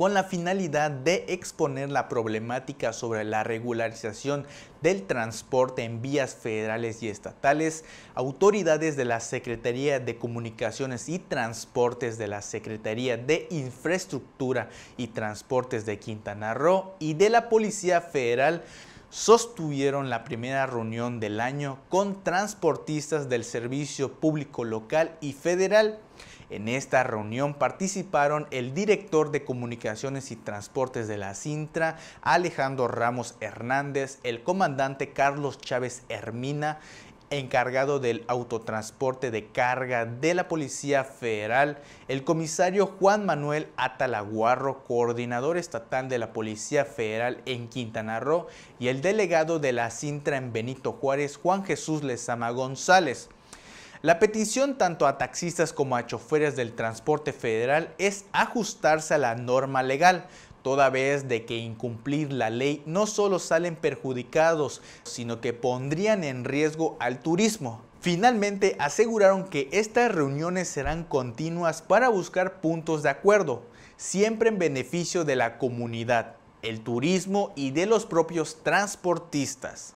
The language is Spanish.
con la finalidad de exponer la problemática sobre la regularización del transporte en vías federales y estatales, autoridades de la Secretaría de Comunicaciones y Transportes de la Secretaría de Infraestructura y Transportes de Quintana Roo y de la Policía Federal sostuvieron la primera reunión del año con transportistas del servicio público local y federal. En esta reunión participaron el director de Comunicaciones y Transportes de la Cintra, Alejandro Ramos Hernández, el comandante Carlos Chávez Hermina, encargado del autotransporte de carga de la Policía Federal, el comisario Juan Manuel Atalaguarro, coordinador estatal de la Policía Federal en Quintana Roo, y el delegado de la Cintra en Benito Juárez, Juan Jesús Lezama González. La petición tanto a taxistas como a choferes del transporte federal es ajustarse a la norma legal, toda vez de que incumplir la ley no solo salen perjudicados, sino que pondrían en riesgo al turismo. Finalmente aseguraron que estas reuniones serán continuas para buscar puntos de acuerdo, siempre en beneficio de la comunidad, el turismo y de los propios transportistas.